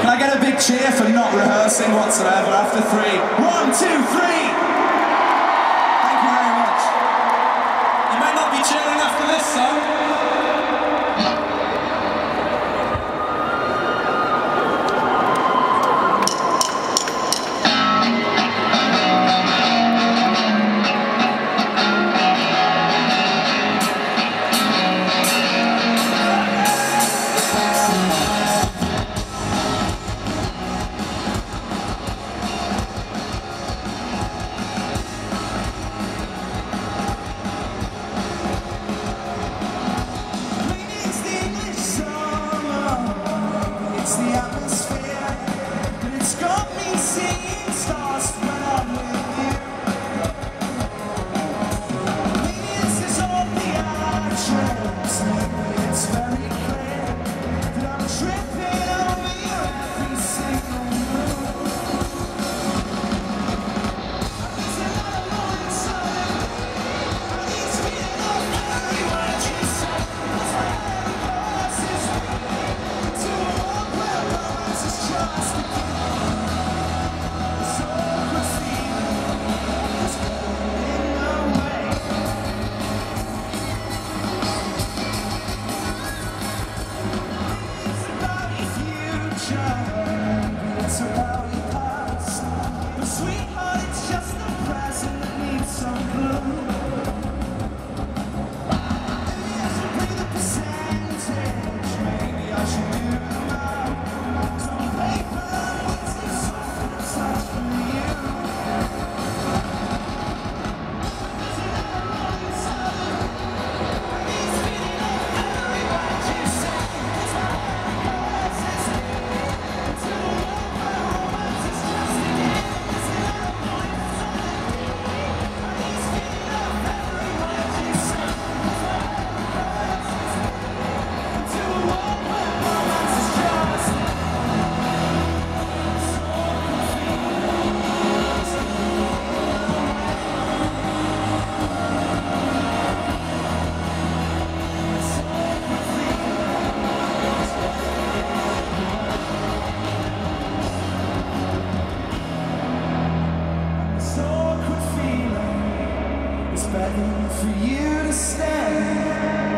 Can I get a big cheer for not rehearsing whatsoever after three? One, two, three! It's begging for you to stay.